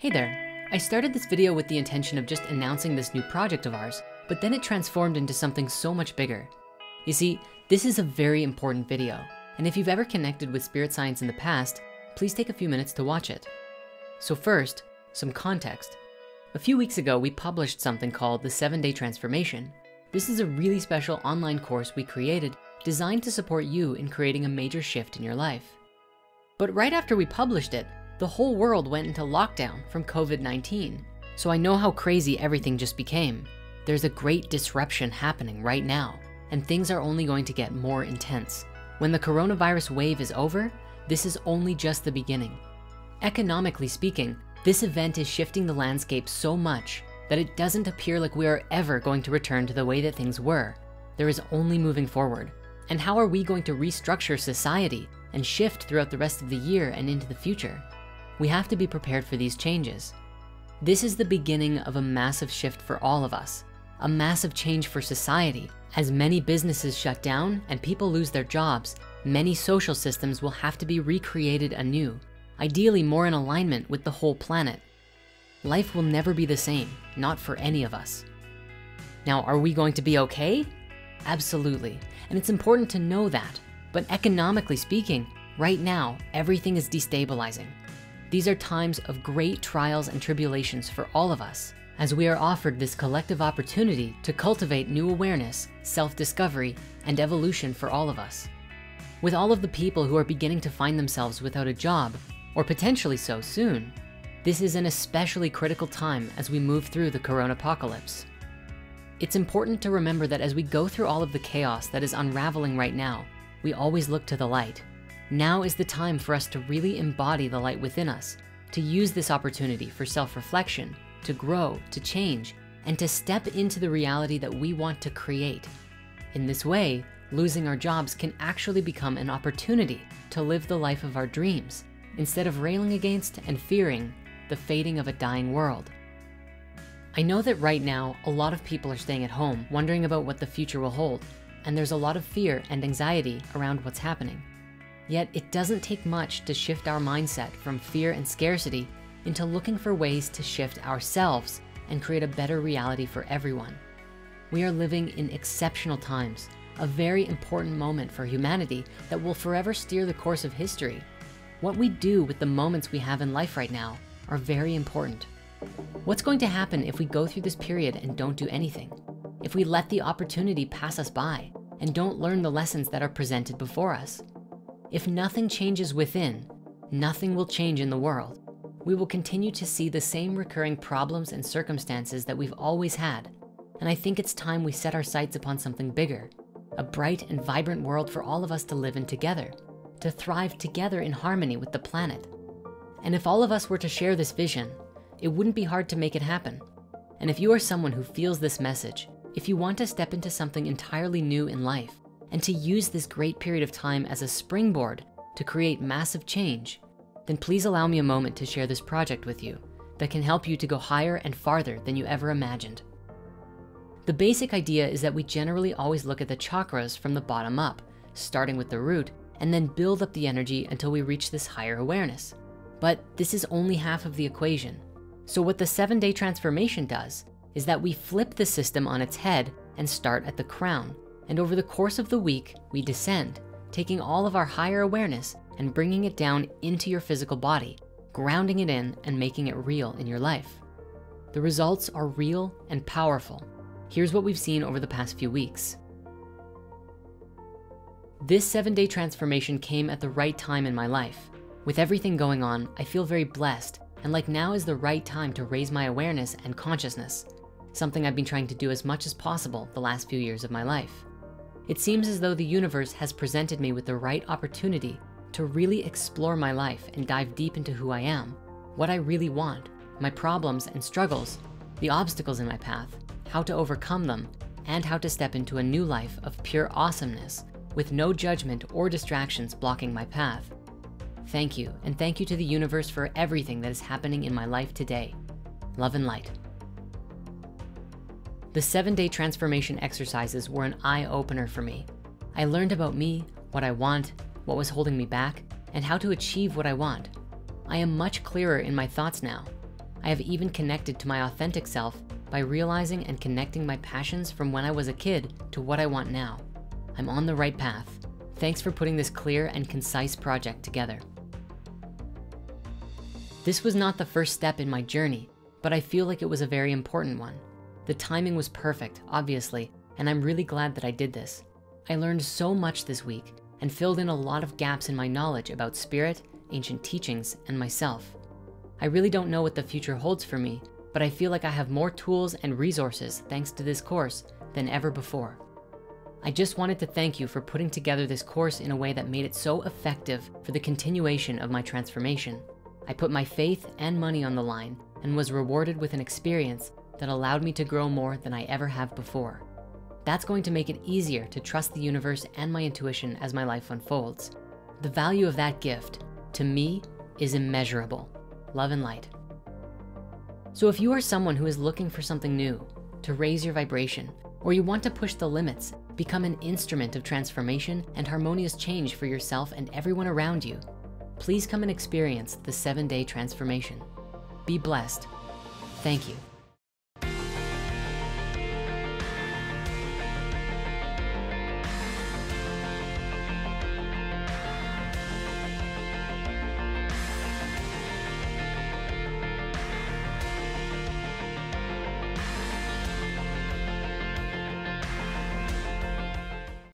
Hey there. I started this video with the intention of just announcing this new project of ours, but then it transformed into something so much bigger. You see, this is a very important video, and if you've ever connected with spirit science in the past, please take a few minutes to watch it. So first, some context. A few weeks ago, we published something called the seven day transformation. This is a really special online course we created designed to support you in creating a major shift in your life. But right after we published it, the whole world went into lockdown from COVID-19. So I know how crazy everything just became. There's a great disruption happening right now, and things are only going to get more intense. When the coronavirus wave is over, this is only just the beginning. Economically speaking, this event is shifting the landscape so much that it doesn't appear like we are ever going to return to the way that things were. There is only moving forward. And how are we going to restructure society and shift throughout the rest of the year and into the future? We have to be prepared for these changes. This is the beginning of a massive shift for all of us, a massive change for society. As many businesses shut down and people lose their jobs, many social systems will have to be recreated anew, ideally more in alignment with the whole planet. Life will never be the same, not for any of us. Now, are we going to be okay? Absolutely, and it's important to know that. But economically speaking, right now, everything is destabilizing. These are times of great trials and tribulations for all of us, as we are offered this collective opportunity to cultivate new awareness, self-discovery, and evolution for all of us. With all of the people who are beginning to find themselves without a job, or potentially so soon, this is an especially critical time as we move through the corona apocalypse. It's important to remember that as we go through all of the chaos that is unraveling right now, we always look to the light. Now is the time for us to really embody the light within us, to use this opportunity for self-reflection, to grow, to change, and to step into the reality that we want to create. In this way, losing our jobs can actually become an opportunity to live the life of our dreams, instead of railing against and fearing the fading of a dying world. I know that right now, a lot of people are staying at home, wondering about what the future will hold, and there's a lot of fear and anxiety around what's happening. Yet it doesn't take much to shift our mindset from fear and scarcity into looking for ways to shift ourselves and create a better reality for everyone. We are living in exceptional times, a very important moment for humanity that will forever steer the course of history. What we do with the moments we have in life right now are very important. What's going to happen if we go through this period and don't do anything? If we let the opportunity pass us by and don't learn the lessons that are presented before us? If nothing changes within, nothing will change in the world. We will continue to see the same recurring problems and circumstances that we've always had. And I think it's time we set our sights upon something bigger, a bright and vibrant world for all of us to live in together, to thrive together in harmony with the planet. And if all of us were to share this vision, it wouldn't be hard to make it happen. And if you are someone who feels this message, if you want to step into something entirely new in life and to use this great period of time as a springboard to create massive change, then please allow me a moment to share this project with you that can help you to go higher and farther than you ever imagined. The basic idea is that we generally always look at the chakras from the bottom up, starting with the root, and then build up the energy until we reach this higher awareness. But this is only half of the equation. So what the seven day transformation does is that we flip the system on its head and start at the crown. And over the course of the week, we descend, taking all of our higher awareness and bringing it down into your physical body, grounding it in and making it real in your life. The results are real and powerful. Here's what we've seen over the past few weeks. This seven day transformation came at the right time in my life. With everything going on, I feel very blessed and like now is the right time to raise my awareness and consciousness, something I've been trying to do as much as possible the last few years of my life. It seems as though the universe has presented me with the right opportunity to really explore my life and dive deep into who I am, what I really want, my problems and struggles, the obstacles in my path, how to overcome them, and how to step into a new life of pure awesomeness with no judgment or distractions blocking my path. Thank you, and thank you to the universe for everything that is happening in my life today. Love and light. The seven day transformation exercises were an eye opener for me. I learned about me, what I want, what was holding me back, and how to achieve what I want. I am much clearer in my thoughts now. I have even connected to my authentic self by realizing and connecting my passions from when I was a kid to what I want now. I'm on the right path. Thanks for putting this clear and concise project together. This was not the first step in my journey, but I feel like it was a very important one. The timing was perfect, obviously, and I'm really glad that I did this. I learned so much this week and filled in a lot of gaps in my knowledge about spirit, ancient teachings, and myself. I really don't know what the future holds for me, but I feel like I have more tools and resources thanks to this course than ever before. I just wanted to thank you for putting together this course in a way that made it so effective for the continuation of my transformation. I put my faith and money on the line and was rewarded with an experience that allowed me to grow more than I ever have before. That's going to make it easier to trust the universe and my intuition as my life unfolds. The value of that gift, to me, is immeasurable. Love and light. So if you are someone who is looking for something new, to raise your vibration, or you want to push the limits, become an instrument of transformation and harmonious change for yourself and everyone around you, please come and experience the seven day transformation. Be blessed. Thank you.